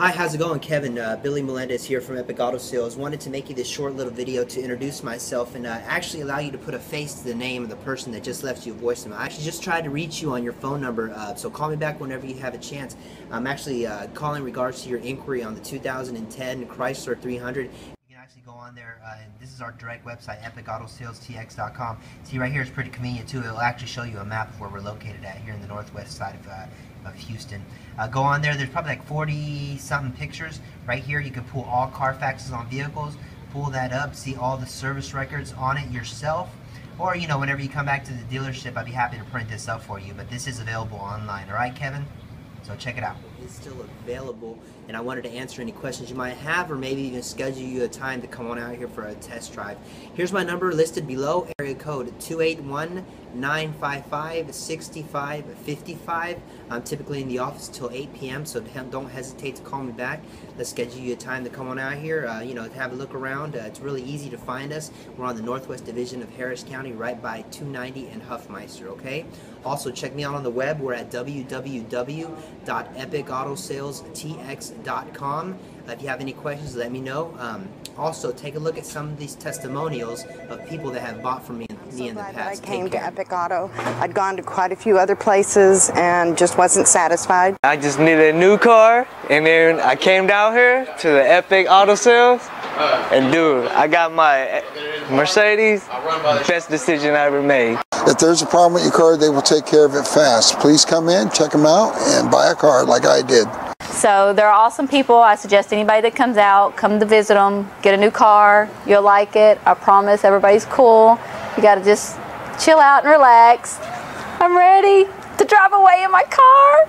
Hi, how's it going, Kevin? Uh, Billy Melendez here from Epic Auto Sales. Wanted to make you this short little video to introduce myself and uh, actually allow you to put a face to the name of the person that just left you a voicemail. I actually just tried to reach you on your phone number, uh, so call me back whenever you have a chance. I'm actually uh, calling regards to your inquiry on the 2010 Chrysler 300 You can actually go on there. Uh, this is our direct website, epicautosalestx.com. See, right here is pretty convenient too. It'll actually show you a map of where we're located at here in the northwest side of, uh, of Houston. Uh, go on there. There's probably like 40 something pictures. Right here, you can pull all Carfaxes on vehicles. Pull that up, see all the service records on it yourself. Or, you know, whenever you come back to the dealership, I'd be happy to print this up for you. But this is available online. All right, Kevin? So check it out. It's still available, and I wanted to answer any questions you might have, or maybe even schedule you a time to come on out here for a test drive. Here's my number listed below, area code 281-955-6555. I'm typically in the office till 8 p.m., so don't hesitate to call me back. Let's schedule you a time to come on out here, uh, you know, have a look around. Uh, it's really easy to find us. We're on the Northwest Division of Harris County, right by 290 and Huffmeister, okay? Also, check me out on the web. We're at www.epicautosalestx.com. Uh, if you have any questions, let me know. Um, also, take a look at some of these testimonials of people that have bought from me, me in the past. I came to Epic Auto. I'd gone to quite a few other places and just wasn't satisfied. I just needed a new car, and then I came down here to the Epic Auto Sales, and dude, I got my Mercedes. Best decision I ever made. If there's a problem with your car, they will take care of it fast. Please come in, check them out, and buy a car like I did. So they're awesome people. I suggest anybody that comes out, come to visit them, get a new car. You'll like it. I promise everybody's cool. You got to just chill out and relax. I'm ready to drive away in my car.